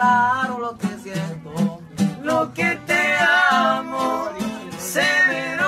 claro lo que siento, lo que te amo, se me da.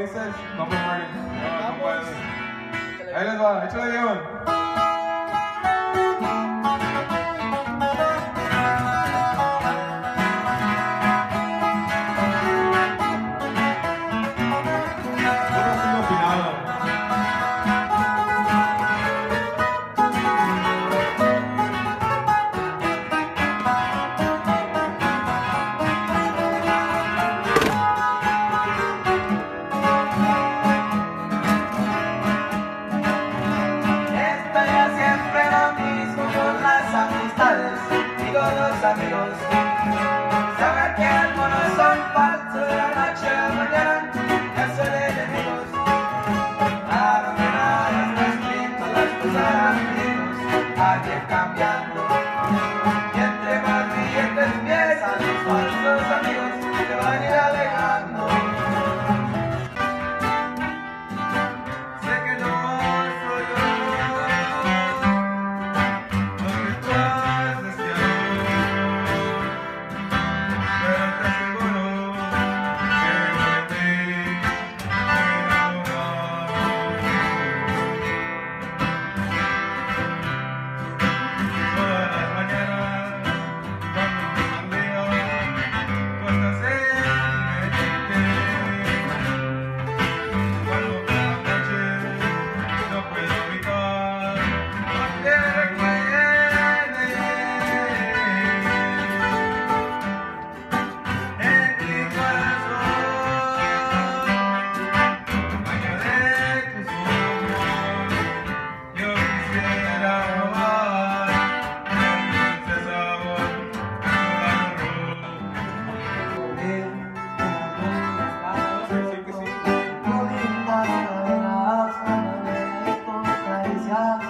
Ulises, no me mueren. No, no pueden. Ahí les va, échale. 야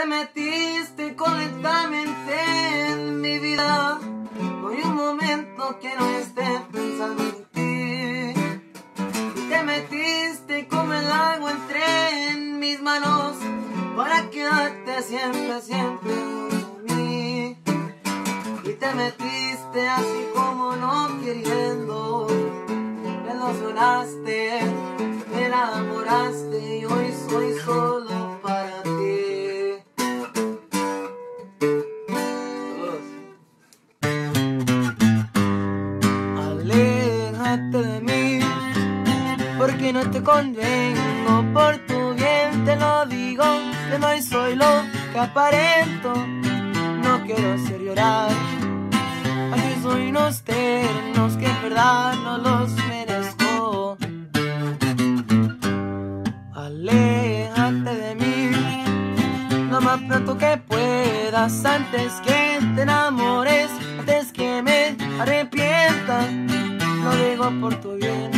te metiste completamente en mi vida. No hay un momento que no esté pensando en ti. Te metiste como el agua entre en mis manos para quedarte siempre, siempre a mí. Y te metiste así como no queriendo. Me ilusionaste, me enamoraste y hoy soy solo convengo. Por tu bien te lo digo, que no soy lo que aparento. No quiero hacer llorar. Aquí soy unos ternos que en verdad no los merezco. Aléjate de mí, lo más pronto que puedas, antes que te enamores, antes que me arrepienta. Lo digo por tu bien,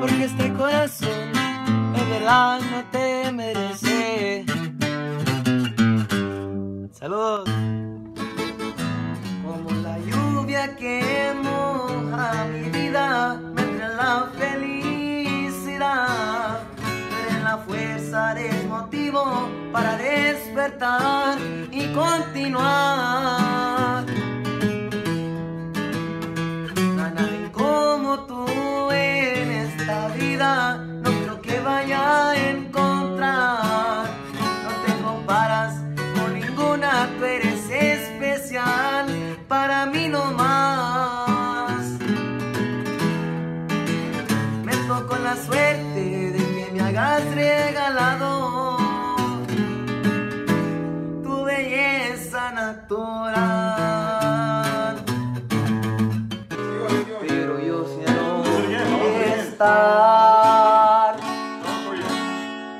porque este corazón en verdad no te merece. Saludos como la lluvia que moja mi vida, me trae la felicidad, me la fuerza del motivo para despertar y continuar. estar.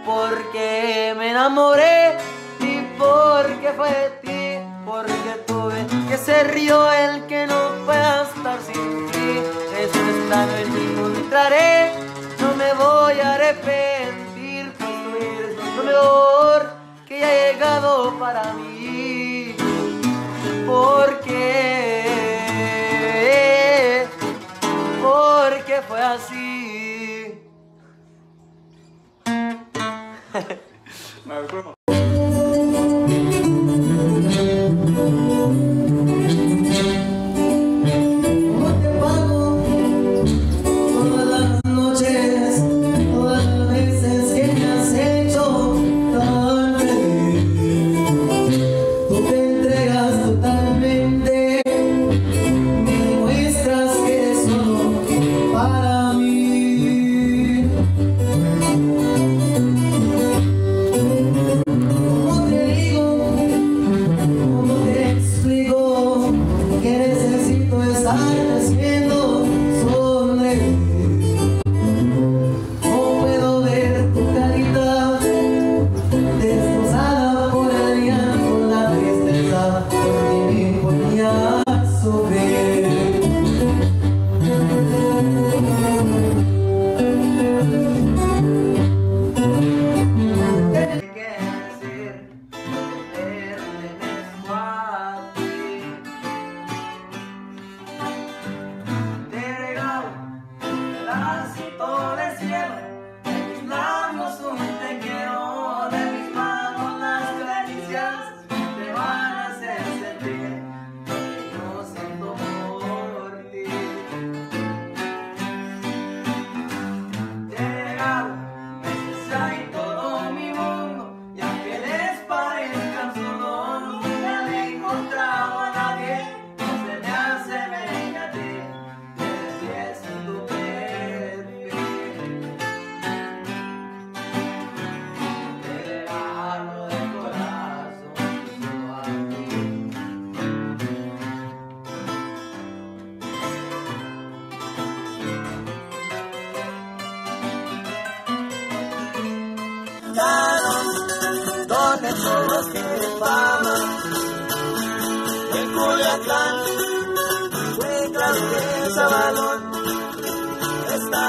Porque me enamoré y porque fue de ti, porque tuve que ser yo el que no pueda estar sin ti. Eso está, no encontraré, no me voy a arrepentir. no Christmas.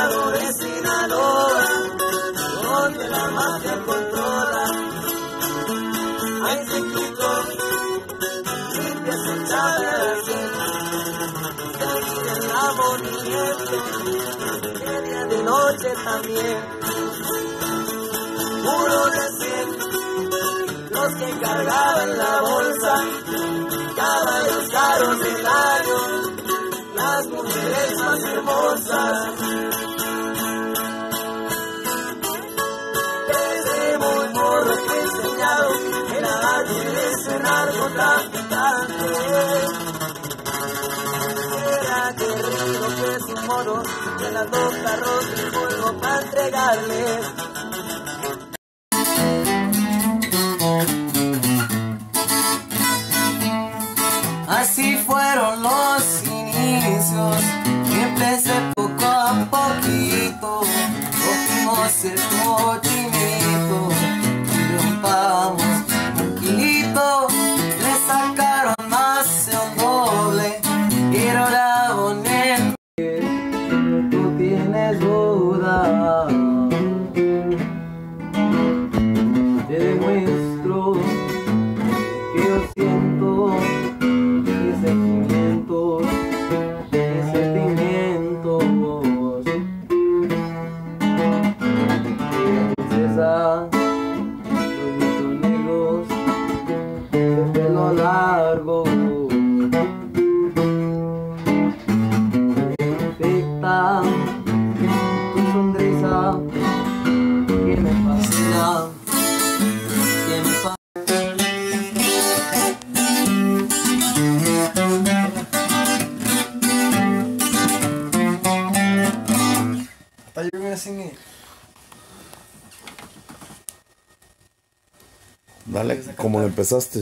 estado de Sinaloa, donde la mafia controla. Hay sequito, limpia su chalecita, que vive la bonita, que día de noche también. Puro recién, los que cargaban la bolsa, caballos caros del año, las mujeres más hermosas. de narcotraficantes. Era querido que su modo, llenando carros de fuego para entregarles. empezaste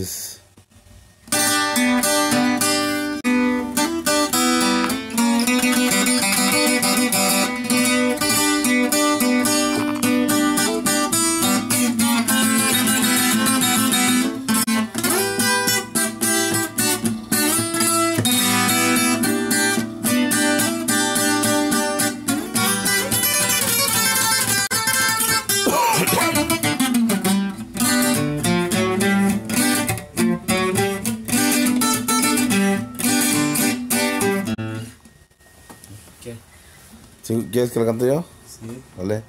¿Quieres que la cante yo? Sí. Dale.